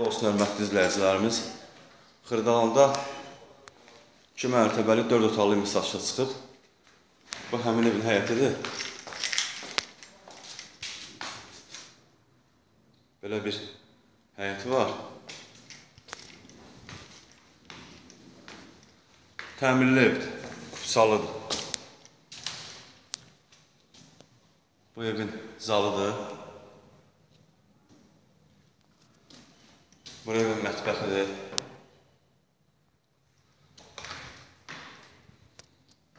olsun hörmətli izləyicilərimiz. Xırdalanda 2 mərtəbəli 4 otaqlı misafirə çıxıb. Bu həmin evin həyətidir. Belə bir həyəti var. Təmirli evdir, kupsalıdır. Bu evin zalıdır. Bu evin mətbəxidir.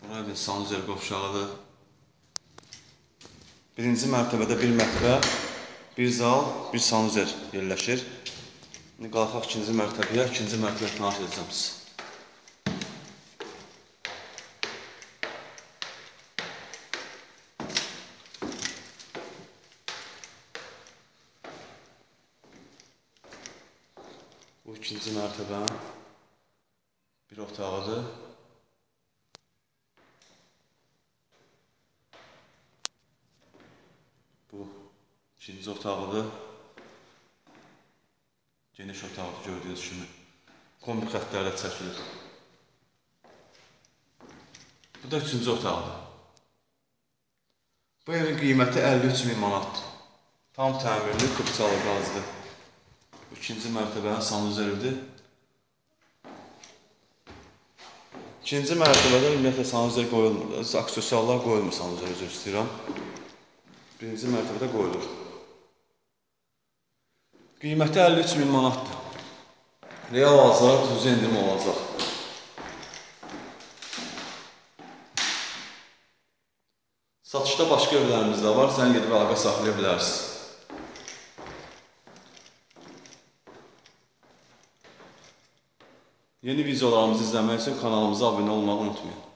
Bu evin sanuzel qovşağıdır. Birinci mərtəbədə bir mətbəx, bir zal, bir sanuzel yerləşir. İndi qalxaq ikinci mərtəbəyə, ikinci mərtəbə tanış edəcəm sizə. Bu ikinci mərtəbənin bir otağıdır. Bu ikinci otağıdır. Geniş otaqdır gördüyünüz kimi. Kombi xəttlərlə çəkilir. Bu da üçüncü otaqdır. Bu evin qiyməti 53 min manatdır. Tam təmirli, qıpçalı qazdır. İkinci mərtəbənin sanuzelidir. İkinci mərtəbədə ümumiyyətlə sanuzel qoyulmur. Aksesuarlar qoyulmur sanuzel üzr istəyirəm. Birinci mərtəbədə qoyulur. Qiyməti 53 min manatdır. Real alsaq, xüsusi endirim olacaq. Satışda başqa evlərimiz də var. Sən gedib əlaqə saxlaya bilərsən. Yeni videolarımızı izləmək üçün kanalımıza abunə olmağı unutmayın.